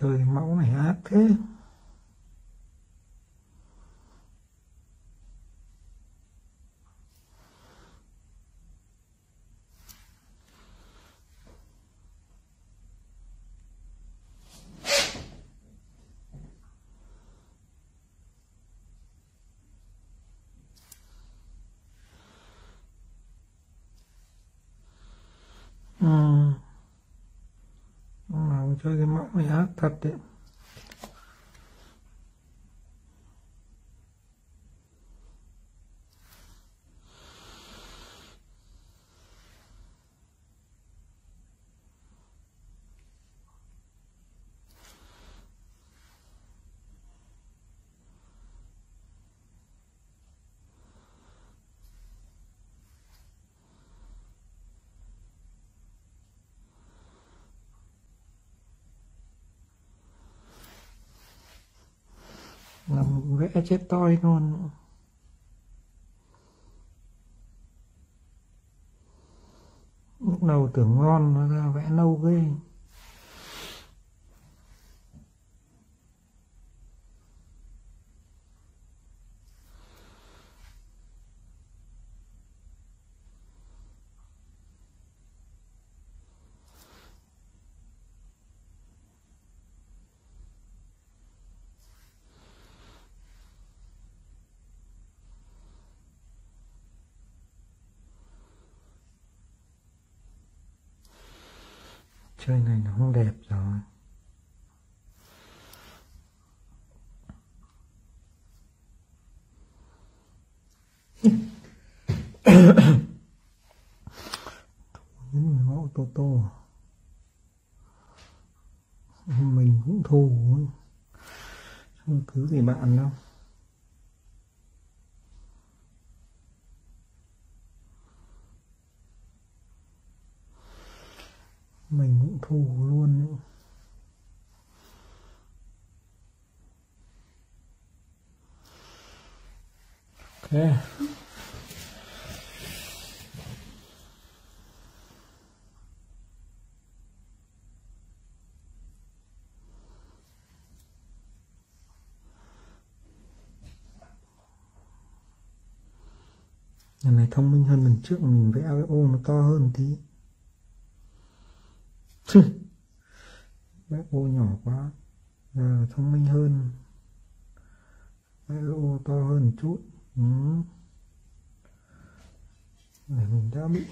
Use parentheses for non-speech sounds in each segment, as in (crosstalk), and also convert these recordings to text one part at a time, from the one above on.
chơi cái mẫu này ác thế ừ. Ông nào chơi cái mẫu này ác thật đấy làm cái chết toi luôn. Lúc đầu tưởng ngon nó ra vẽ lâu ghê. Chơi này nó không đẹp rồi. Những mẫu tô tô. Mình cũng thù không cứ gì bạn đâu. Hưởng thụ thù luôn ok. Lần này thông minh hơn mình trước, mình vẽ cái ô nó to hơn tí. (laughs) vẽ ô nhỏ quá, giờ thông minh hơn vẽ ô to hơn chút ừ. để mình đã bị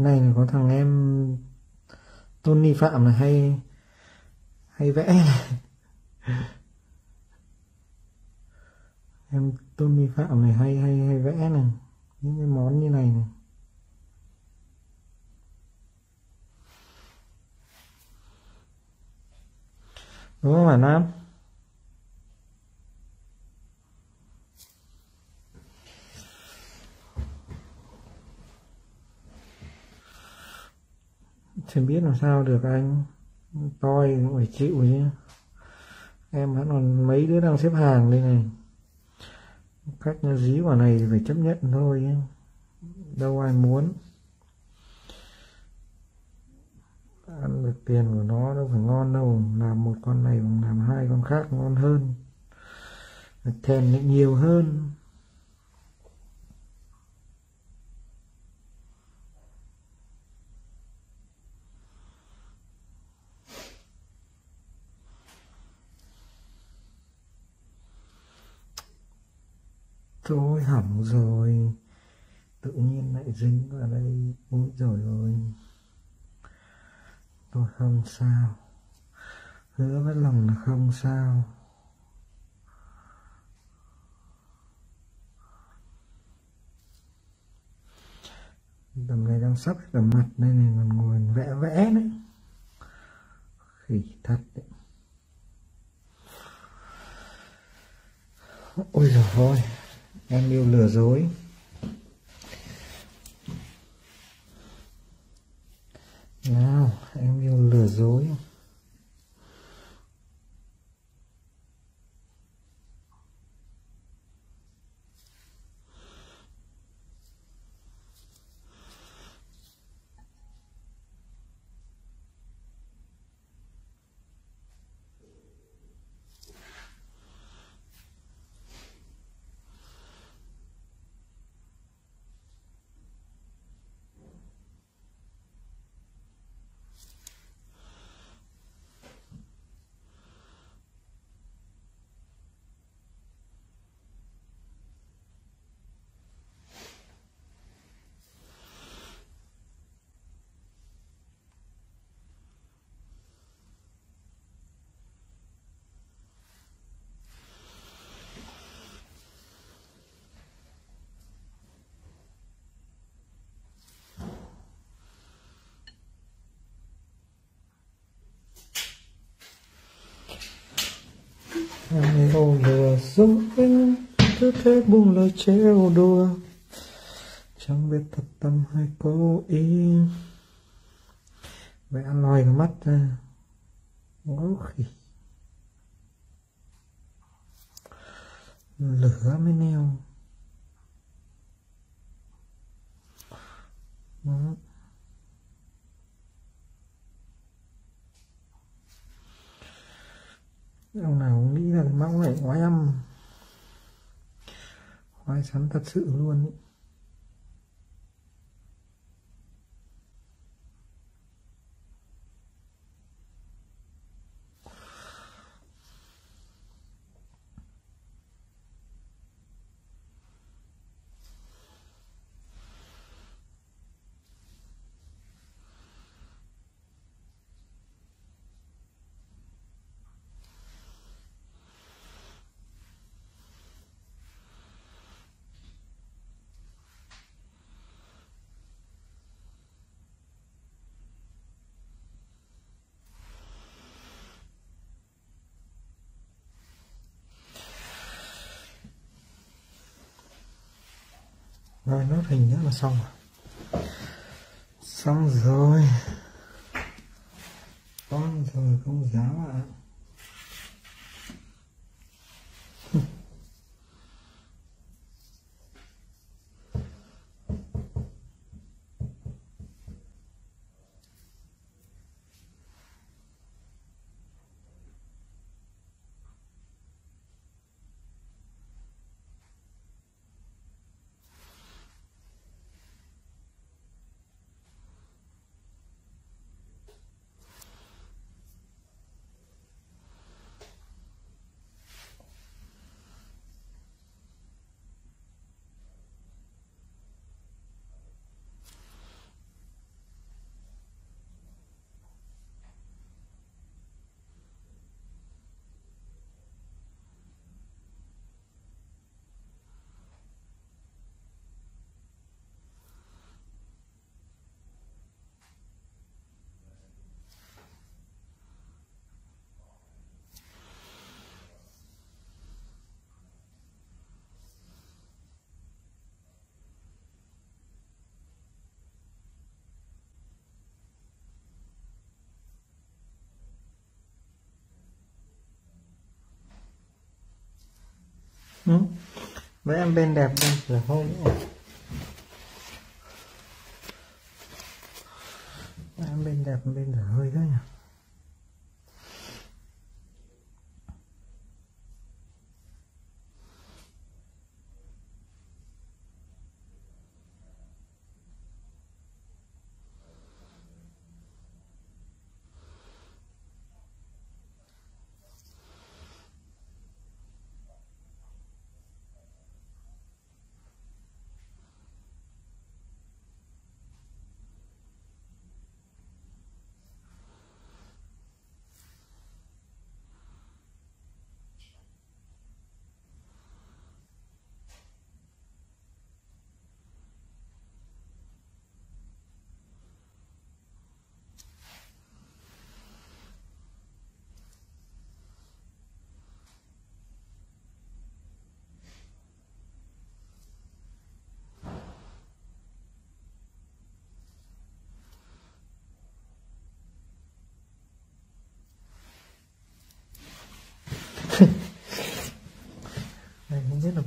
này là có thằng em Tony Phạm là hay hay vẽ. Này. (laughs) em Tony Phạm này hay hay hay vẽ này. Những cái món như này này. Đúng không hả Nam? Chẳng biết làm sao được anh. Toi cũng phải chịu chứ. Em vẫn còn mấy đứa đang xếp hàng đây này. Cách nó dí vào này thì phải chấp nhận thôi. Đâu ai muốn. Ăn được tiền của nó đâu phải ngon đâu. Làm một con này bằng làm hai con khác ngon hơn. Thèm lại nhiều hơn. Thôi hỏng rồi. Tự nhiên lại dính vào đây. Ôi rồi ơi. Tôi không sao. Hứa với lòng là không sao. Tầm này đang sắp cả mặt đây này, còn ngồi vẽ vẽ đấy. Khỉ thật đấy. Ôi rồi ơi em yêu lừa dối. Nào em yêu lừa dối. Em yêu lừa dối cứ thế buông lời trêu đùa. Chẳng biết thật tâm hay cố ý. Vẽ lòi cái mắt ra, ngó khỉ. Lửa mới neo. Đó. Ông nào cũng nghĩ là cái mẫu này oái âm ngoái sắn thật sự luôn ý. Rồi nốt hình nữa là xong rồi. Xong rồi. Con rồi không giáo ạ. Ừ. em bên đẹp đây, là thôi nữa em bên đẹp bên thở hơi đấy nhỉ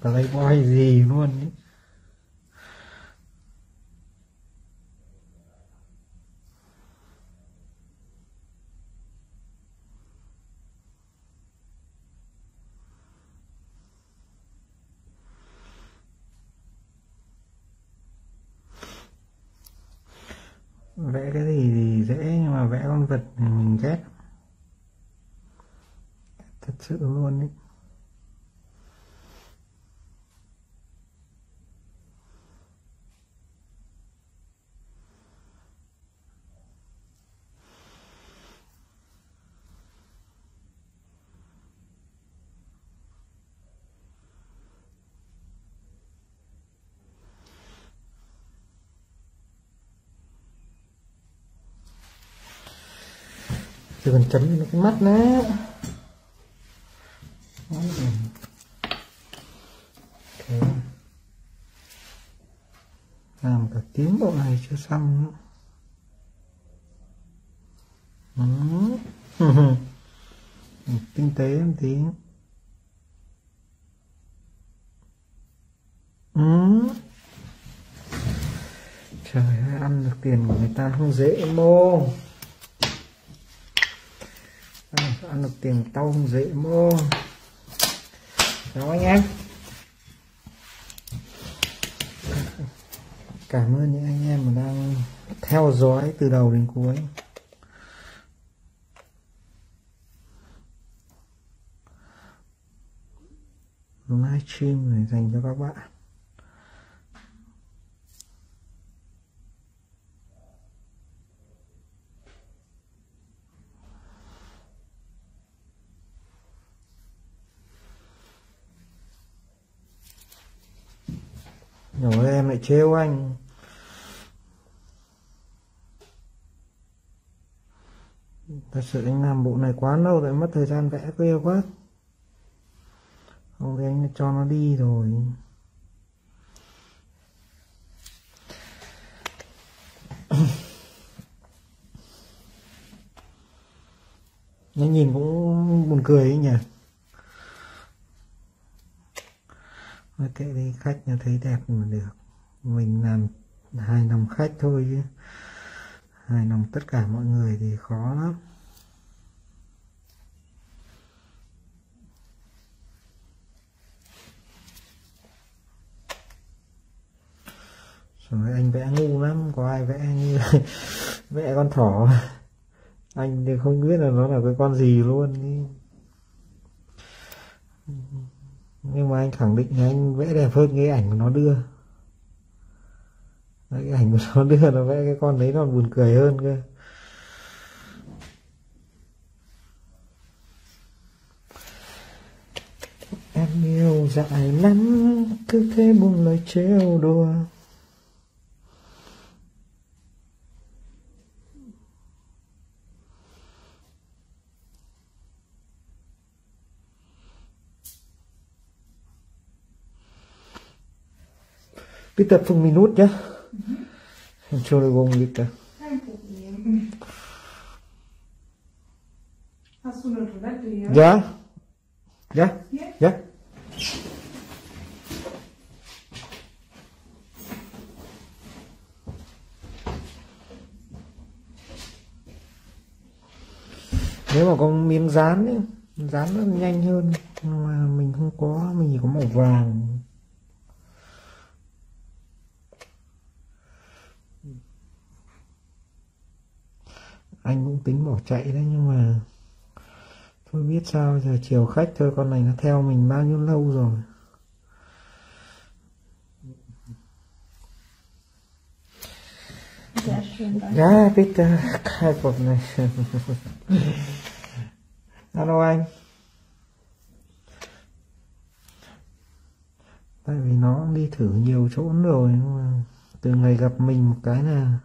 playboy gì luôn ý. vẽ cái gì thì dễ, nhưng mà vẽ con vật thì mình ghét thật sự luôn ấy chỉ cần chấm cái mắt nữa làm cả tím bộ này chưa xong. Nữa (laughs) tinh tế một tí. Ừ. trời ơi, ăn được tiền của người ta không dễ mô ăn được tiền tao không dễ mô chào anh em. Cảm ơn những anh em mà đang theo dõi từ đầu đến cuối. Livestream này dành cho các bạn. Rồi em lại trêu anh. Thật sự anh làm bộ này quá lâu rồi, mất thời gian vẽ quê quá. Không thì anh cho nó đi rồi. Nó nhìn cũng buồn cười ấy nhỉ? Nói kệ đi, khách nó thấy đẹp mà được. Mình làm hài lòng khách thôi chứ. Hài lòng tất cả mọi người thì khó lắm. Rồi anh vẽ ngu lắm. Có ai vẽ như (laughs) vẽ con thỏ anh thì không biết là nó là cái con gì luôn ý. Nhưng mà anh khẳng định là anh vẽ đẹp hơn cái ảnh của nó đưa. Đấy, cái ảnh của nó đưa nó vẽ cái con đấy nó buồn cười hơn cơ. Em yêu dại lắm cứ thế buông lời trêu đùa. Peter pun minut ya. Entschuldigung bitte. Kein Problem. Hast du dạ. eine dạ. Toilette dạ. hier? Ja? Ja? Hier? Ja? Nếu mà có miếng dán ấy, dán nó nhanh hơn mà mình không có mình chỉ có màu vàng anh cũng tính bỏ chạy đấy nhưng mà thôi biết sao giờ chiều khách thôi con này nó theo mình bao nhiêu lâu rồi Sehr biết danke. Ja, này. (laughs) Alo anh. Tại vì nó đi thử nhiều chỗ rồi nhưng mà từ ngày gặp mình một cái là